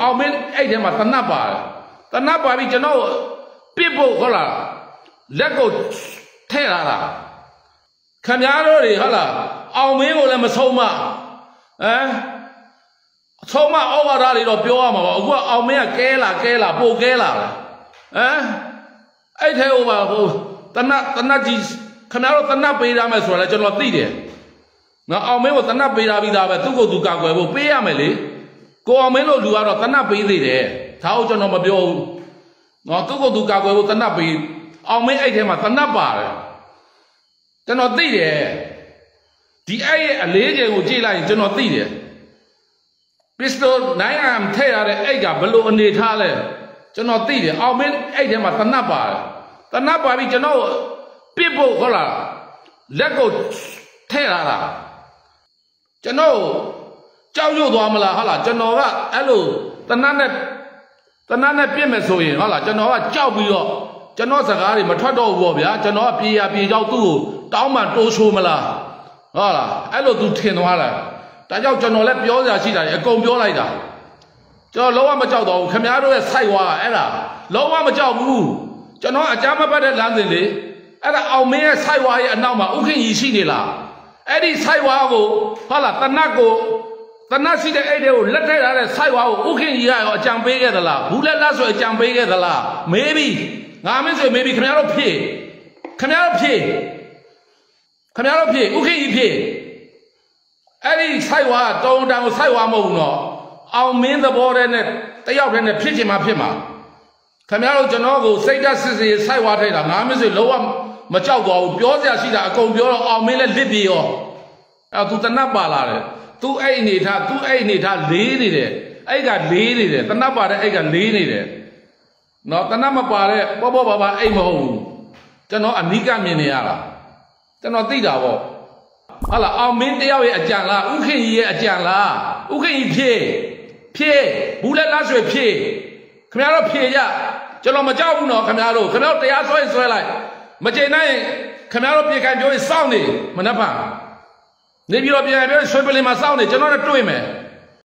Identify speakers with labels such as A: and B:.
A: အောင်မင်းအဲ့ထဲမှာတနတ်ပါတယ်တနတ်ပါပြီးကျွန်တော်ပြစ်ဖို့ဟုတ်လားလက်ကိုထဲ့လာတာခင်ဗျားတို့တွေဟုတ်လားအောင်မင်းကိုလည်းမဆုံးမဟမ်ဆုံးမဩဝါဒတွေတော့ပြောရမှာပါအခုကအောင်မင်းကကဲလာကဲလာပိုကဲလာဟမ်အဲ့ထဲဟိုပါဟိုတနတ်တနတ်ကြီးခင်ဗျားတို့တနတ်ပေးရမယ်ဆိုတာလည်းကျွန်တော်သိတယ်ငါအောင်မင်းကိုတနတ်ပေးတာပြီးသားပဲသူ့ကိုသူကာကွယ်ဖို့ပေးရမယ်လေ ကိုအောင်မင်းလို့လူကတော့တနတ်ပေးသေးတယ်ဒါကိုကျွန်တော်မပြောဘူးနော်သူ့ကိုသူကာကွယ်ဖို့တနတ်ပေးအောင်မင်းအဲ့ထဲမှာတနတ်ပါတယ်ကျွန်တော်သိတယ်ဒီအဲ့ရဲ့အလေးချိန်ကိုကြည့်လိုက်ရင်ကျွန်တော်သိတယ်ပစ္စတို9 am ထည့်ရတဲ့အဲ့ကဘလို့အနေထားလဲကျွန်တော်သိတယ်အောင်မင်းအဲ့ထဲမှာတနတ်ပါတယ်တနတ်ပါပြီးကျွန်တော်ပြစ်ဖို့ဟုတ်လားလက်ကိုထဲ့လာတာကျွန်တော် ကြောက်ရွံ့သွားမလားဟုတ်လားကျွန်တော်ကအဲ့လိုတနတ်နဲ့တနတ်နဲ့ပြစ်မယ်ဆိုရင်ဟုတ်လားကျွန်တော်ကကြောက်ပြီးတော့ကျွန်တော်စကားတွေမထွက်တော့ဘူးပေါ့ဗျာကျွန်တော်ကပြေရပြေကြောက်သူ့ကိုတောင်းမှတိုးရှိုးမလားဟုတ်လားအဲ့လိုသူထင်သွားလားဒါကြောင့်ကျွန်တော်လည်းပြောစရာရှိတာအကုန်ပြောလိုက်တာကျွန်တော်လုံးဝမကြောက်တော့ဘူးခင်ဗျားတို့ရဲ့စိုက်ဝါအဲ့ဒါလုံးဝမကြောက်ဘူးကျွန်တော်အကြမ်းမပတ်တဲ့လမ်းစဉ်လေအဲ့ဒါအောင်မင်းရဲ့စိုက်ဝါရဲ့အနောက်မှာဥခင်ကြီးရှိနေလားအဲ့ဒီစိုက်ဝါကိုဟုတ်လားတနတ်ကို တနတ်ရှိတဲ့အဲ့တဲ့ကိုလက်ထက်ရတဲ့စိုက်ဝါကိုဥခင်ကြီးကရောအကြံပေးခဲ့သလားဘူးလက်လက်ဆိုအကြံပေးခဲ့သလားမေးပြီငါမင်းဆိုမေးပြီခင်ဗျားတို့ဖြည့်ခင်ဗျားတို့ဖြည့်ခင်ဗျားတို့ဖြည့်ဥခင်ကြီးဖြည့်အဲ့ဒီစိုက်ဝါတုံတန်ကိုစိုက်ဝါမဟုတ်ဘူးနော်အောင်မင်းသဘောတည်းနဲ့တယောက်တည်းနဲ့ဖြစ်ချင်မှဖြစ်မှာခင်ဗျားတို့ကျွန်တော်ကိုစိတ်ဓာတ်စစ်စစ်စိုက်ဝါထိုက်တာငါမင်းဆိုလုံးဝမကြောက်သွားဘူးပြောစရာရှိတာအကုန်ပြောတော့အောင်မင်းလည်းလစ်ပြေရောအဲ့သူတနတ်ပါလာတယ် သူအဲ့အနေထားသူအဲ့အနေထားလေးနေတယ်အဲ့ကလေးနေတယ်တနတ်ပါတဲ့အဲ့ကလေးနေတယ်နော်တနတ်မပါတဲ့ပေါ့ပေါ့ပါပါအဲ့မဟုတ်ဘူးကျွန်တော်အနိကမြင်နေရတာကျွန်တော်သိတာပေါ့ဟာလာအောင်မင်းတယောက်ရဲ့အကြံလားဥခင်ကြီးရဲ့အကြံလားဥခင်ကြီးဖြည့်ဖြည့်ဘူးလက်လားဆွေဖြည့်ခင်ဗျားတို့ဖြည့်ကြကျွန်တော်မကြောက်ဘူးနော်ခင်ဗျားတို့ခင်ဗျားတို့တရားဆွဲရင်ဆွဲလိုက်မကျေနိုင်ရင်ခင်ဗျားတို့ပြေခိုင်ပြောရင်စောင့်နေမနှက်ဖန် နေပြီးတော့ပြန်ပြောဆွေးပလင်မှာစောင့်နေကျွန်တော်တို့တွေ့မယ်